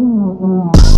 Mm-hmm.